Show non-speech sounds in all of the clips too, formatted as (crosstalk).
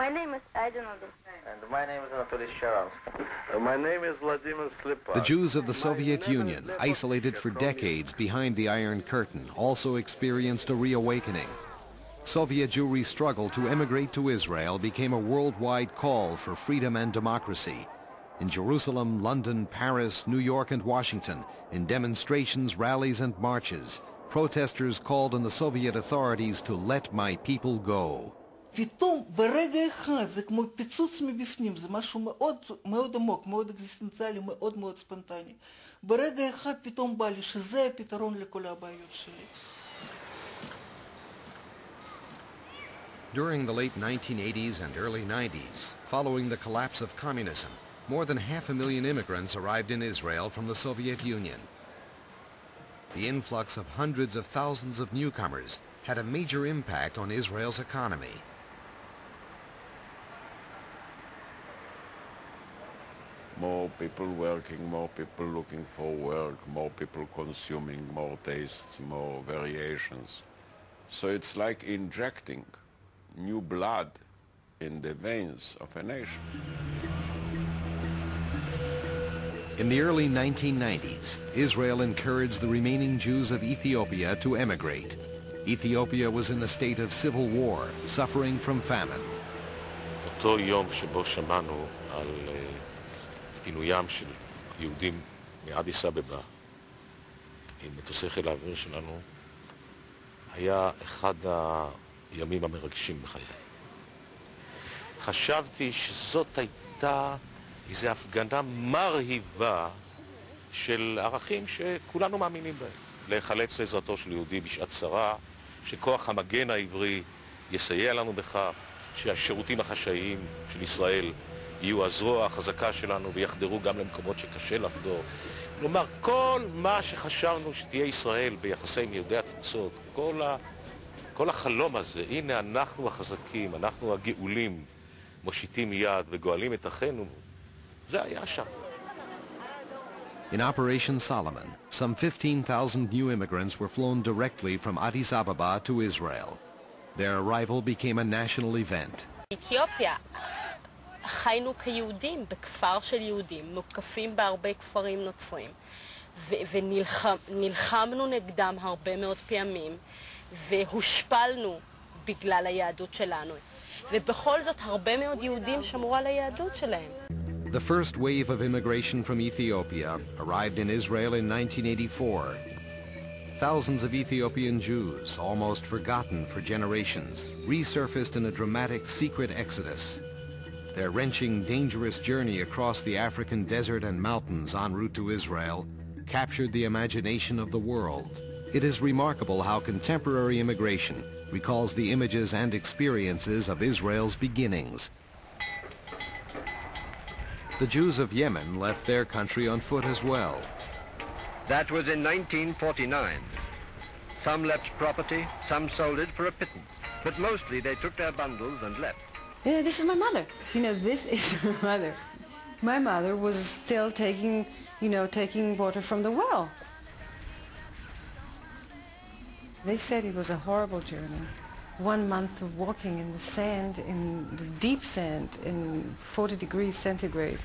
My name is Aydin And my name is Anatoly Sharansky. Uh, my name is Vladimir Slepak. The Jews of the Soviet Union, isolated for decades behind the Iron Curtain, also experienced a reawakening. Soviet Jewry's struggle to emigrate to Israel became a worldwide call for freedom and democracy. In Jerusalem, London, Paris, New York and Washington, in demonstrations, rallies and marches, protesters called on the Soviet authorities to let my people go. פתאום ברגע אחד זה כמו פיצוץ מבפנים, זה משהו מאוד מאוד עמוק, מאוד אקזיסטנציאלי, מאוד מאוד ספונטני. ברגע אחד פתאום בא לי שזה הפתרון לכל הבעיות שלי. During the late 1980s and early 90s, following the collapse of communism, more than half a million immigrants arrived in Israel from the Soviet Union. The influx of hundreds of thousands of newcomers had a major impact on Israel's economy. More people working, more people looking for work, more people consuming, more tastes, more variations. So it's like injecting new blood in the veins of a nation. In the early 1990s, Israel encouraged the remaining Jews of Ethiopia to emigrate. Ethiopia was in a state of civil war, suffering from famine. אותו יום שבו שמענו על פינוים של יהודים מאדיס אבבה עם מטוסי חיל האוויר שלנו, היה אחד הימים המרגשים בחיי. חשבתי שזאת הייתה איזו הפגנה מרהיבה של ערכים שכולנו מאמינים בהם. להיחלץ לעזרתו של יהודי בשעת צרה, שכוח המגן העברי יסייע לנו בכך, שהשירותים החשאיים של ישראל יהיו הזרוע החזקה שלנו ויחדרו גם למקומות שקשה לחדור. כלומר, כל מה שחשבנו שתהיה ישראל ביחסי עם יהודי התפוצות, כל, ה... כל החלום הזה, הנה אנחנו החזקים, אנחנו הגאולים, מושיטים יד וגואלים את אחינו, זה היה שם. In Operation Solomon, some 15,000 new immigrants were flown directly from Addis Ababa to Israel. Their arrival became a national event. אתיופיה, חיינו כיהודים בכפר של יהודים, מוקפים בהרבה כפרים נוצרים, ונלחמנו נגדם הרבה מאוד פעמים, והושפלנו בגלל היהדות שלנו. ובכל זאת הרבה מאוד יהודים שמרו על היהדות שלהם. The first wave of immigration from Ethiopia arrived in Israel in 1984. Thousands of Ethiopian Jews, almost forgotten for generations, resurfaced in a dramatic secret exodus. Their wrenching, dangerous journey across the African desert and mountains en route to Israel captured the imagination of the world. It is remarkable how contemporary immigration recalls the images and experiences of Israel's beginnings. The Jews of Yemen left their country on foot as well. That was in 1949. Some left property, some sold it for a pittance. But mostly they took their bundles and left. Yeah, this is my mother. You know, this is (laughs) my mother. My mother was still taking, you know, taking water from the well. They said it was a horrible journey. One month of walking in the sand, in the deep sand, in 40 degrees centigrade.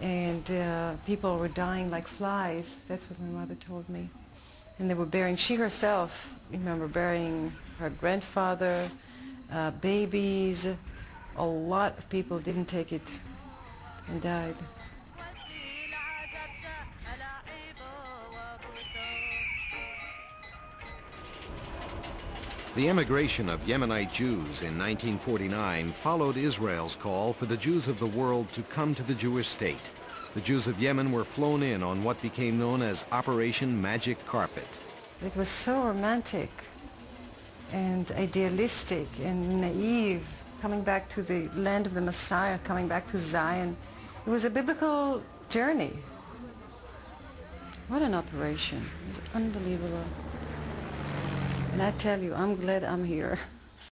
And uh, people were dying like flies. That's what my mother told me. And they were burying, she herself, remember, burying her grandfather, uh, babies. A lot of people didn't take it and died. The emigration of Yemenite Jews in 1949 followed Israel's call for the Jews of the world to come to the Jewish state. The Jews of Yemen were flown in on what became known as Operation Magic Carpet. It was so romantic and idealistic and naive, coming back to the land of the Messiah, coming back to Zion. It was a biblical journey. What an operation. It was unbelievable. And I tell you, I'm glad I'm here. (laughs)